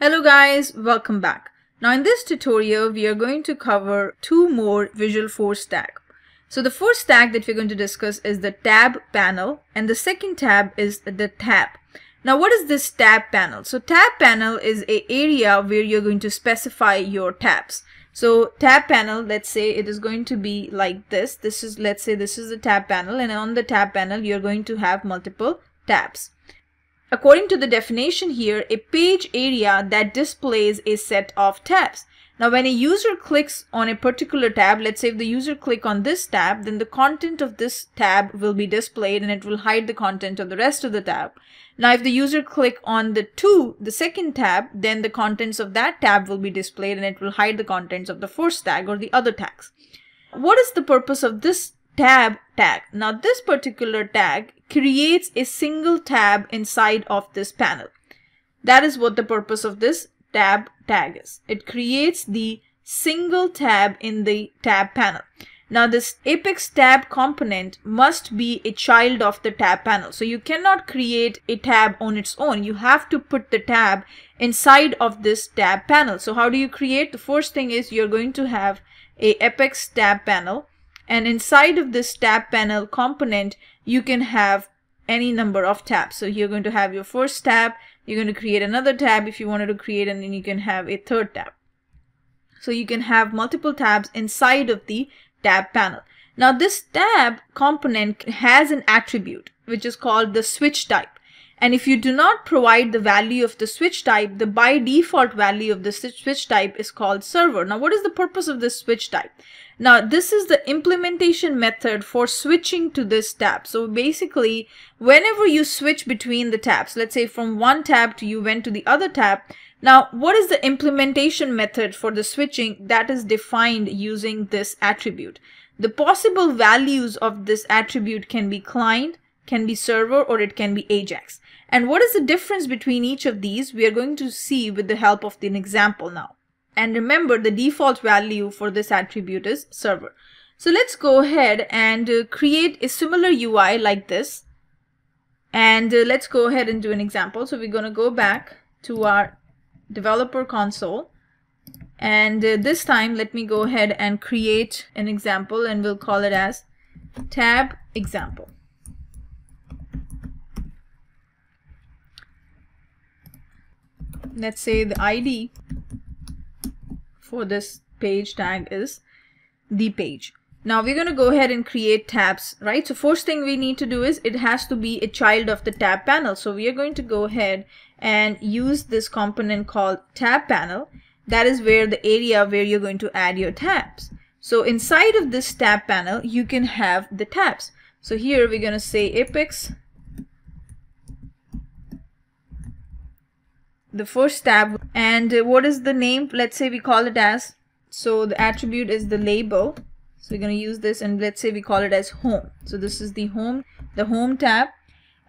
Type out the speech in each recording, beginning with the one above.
Hello guys, welcome back. Now in this tutorial, we are going to cover two more Visualforce tag. So the first tag that we're going to discuss is the tab panel and the second tab is the tab. Now what is this tab panel? So tab panel is a area where you're going to specify your tabs. So tab panel, let's say it is going to be like this. This is, let's say this is the tab panel and on the tab panel, you're going to have multiple tabs. According to the definition here, a page area that displays a set of tabs. Now when a user clicks on a particular tab, let's say if the user click on this tab, then the content of this tab will be displayed and it will hide the content of the rest of the tab. Now if the user click on the two, the second tab, then the contents of that tab will be displayed and it will hide the contents of the first tag or the other tags. What is the purpose of this tab tag? Now this particular tag creates a single tab inside of this panel. That is what the purpose of this tab tag is. It creates the single tab in the tab panel. Now this apex tab component must be a child of the tab panel. So you cannot create a tab on its own. You have to put the tab inside of this tab panel. So how do you create? The first thing is you're going to have a apex tab panel and inside of this tab panel component you can have any number of tabs. So you're going to have your first tab, you're going to create another tab if you wanted to create and then you can have a third tab. So you can have multiple tabs inside of the tab panel. Now this tab component has an attribute which is called the switch type. And if you do not provide the value of the switch type, the by default value of the switch type is called server. Now what is the purpose of this switch type? Now this is the implementation method for switching to this tab. So basically whenever you switch between the tabs, let's say from one tab to you went to the other tab, now what is the implementation method for the switching that is defined using this attribute? The possible values of this attribute can be client, can be server, or it can be Ajax. And what is the difference between each of these? We are going to see with the help of an example now. And remember the default value for this attribute is server. So let's go ahead and uh, create a similar UI like this. And uh, let's go ahead and do an example. So we're going to go back to our developer console. And uh, this time, let me go ahead and create an example and we'll call it as tab example. Let's say the ID for this page tag is the page. Now we're going to go ahead and create tabs, right? So first thing we need to do is it has to be a child of the tab panel. So we are going to go ahead and use this component called tab panel. That is where the area where you're going to add your tabs. So inside of this tab panel, you can have the tabs. So here we're going to say apex the first tab and what is the name? Let's say we call it as so the attribute is the label. So we're going to use this and let's say we call it as home. So this is the home the home tab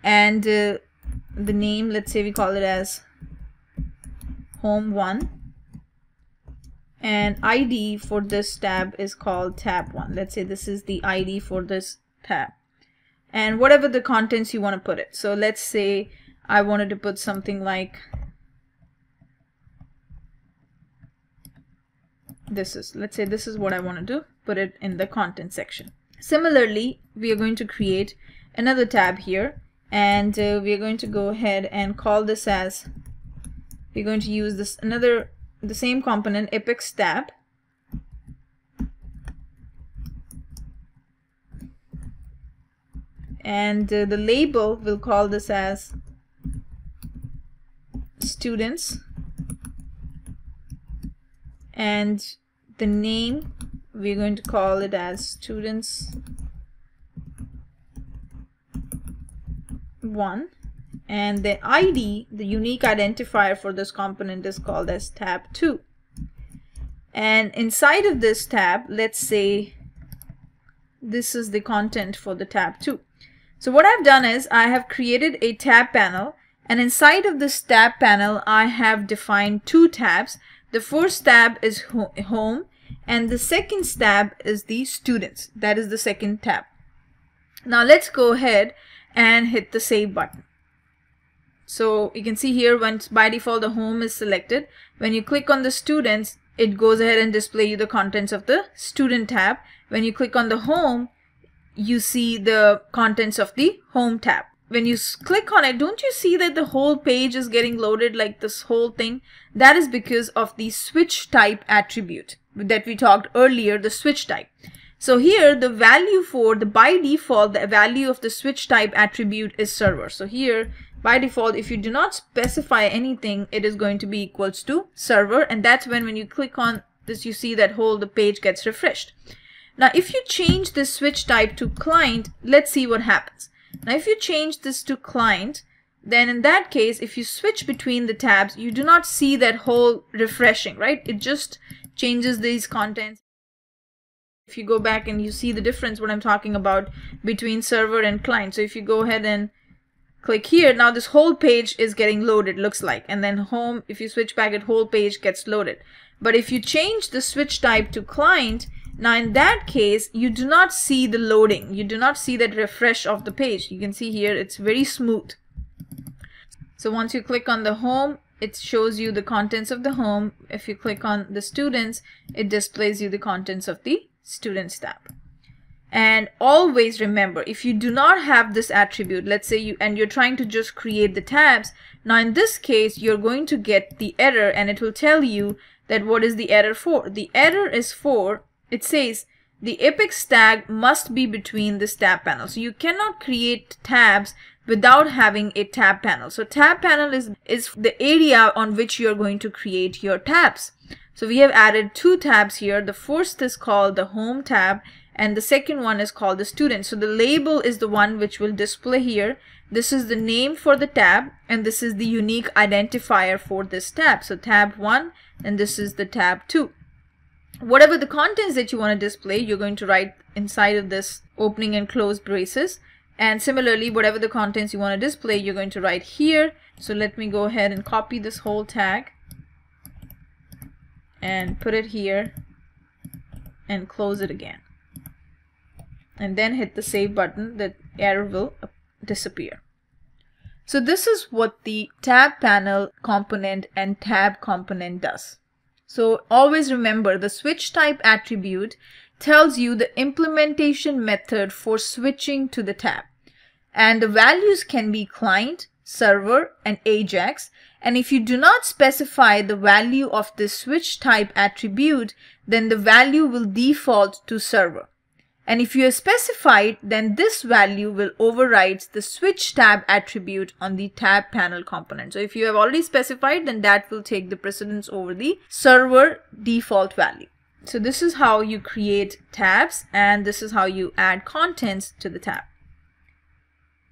and uh, the name let's say we call it as home 1 and ID for this tab is called tab 1 let's say this is the ID for this tab. And whatever the contents you want to put it. So let's say I wanted to put something like this is let's say this is what I want to do put it in the content section. Similarly we are going to create another tab here and uh, we are going to go ahead and call this as we're going to use this another the same component apex tab. And uh, the label will call this as students and the name we're going to call it as students 1 and the ID the unique identifier for this component is called as tab 2 and inside of this tab let's say this is the content for the tab 2 so what I've done is I have created a tab panel and inside of this tab panel I have defined two tabs the first tab is home and the second tab is the students. That is the second tab. Now let's go ahead and hit the save button. So you can see here once by default the home is selected. When you click on the students, it goes ahead and display you the contents of the student tab. When you click on the home, you see the contents of the home tab. When you click on it, don't you see that the whole page is getting loaded like this whole thing? That is because of the switch type attribute that we talked earlier, the switch type. So here the value for the by default, the value of the switch type attribute is server. So here by default, if you do not specify anything, it is going to be equals to server. And that's when, when you click on this, you see that whole, the page gets refreshed. Now, if you change the switch type to client, let's see what happens. Now, if you change this to client, then in that case, if you switch between the tabs, you do not see that whole refreshing, right? It just changes these contents if you go back and you see the difference what I'm talking about between server and client. So if you go ahead and click here, now this whole page is getting loaded looks like and then home if you switch back it whole page gets loaded. But if you change the switch type to client, now in that case you do not see the loading. You do not see that refresh of the page. You can see here it's very smooth. So once you click on the home, it shows you the contents of the home. If you click on the students, it displays you the contents of the students tab and always remember if you do not have this attribute let's say you and you're trying to just create the tabs now in this case you're going to get the error and it will tell you that what is the error for the error is for it says the apex tag must be between this tab panel so you cannot create tabs without having a tab panel so tab panel is is the area on which you're going to create your tabs so we have added two tabs here. The first is called the home tab and the second one is called the student. So the label is the one which will display here. This is the name for the tab and this is the unique identifier for this tab. So tab 1 and this is the tab 2. Whatever the contents that you want to display, you're going to write inside of this opening and close braces. And similarly, whatever the contents you want to display, you're going to write here. So let me go ahead and copy this whole tag and put it here and close it again and then hit the save button the error will disappear so this is what the tab panel component and tab component does so always remember the switch type attribute tells you the implementation method for switching to the tab. And the values can be client server and ajax. And if you do not specify the value of the switch type attribute then the value will default to server and if you have specified then this value will override the switch type attribute on the tab panel component. So if you have already specified then that will take the precedence over the server default value. So this is how you create tabs and this is how you add contents to the tab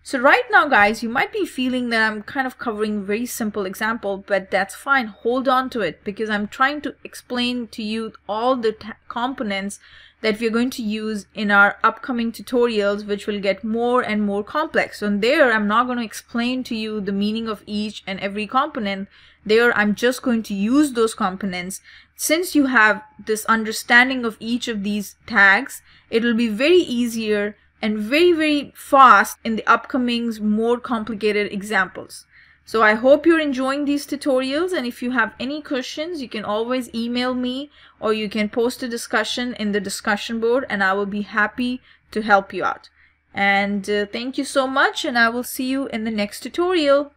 so right now, guys, you might be feeling that I'm kind of covering very simple example, but that's fine. Hold on to it because I'm trying to explain to you all the components that we're going to use in our upcoming tutorials, which will get more and more complex. So there, I'm not going to explain to you the meaning of each and every component. There, I'm just going to use those components. Since you have this understanding of each of these tags, it will be very easier and very, very fast in the upcoming more complicated examples. So I hope you're enjoying these tutorials and if you have any questions, you can always email me or you can post a discussion in the discussion board and I will be happy to help you out. And uh, thank you so much and I will see you in the next tutorial.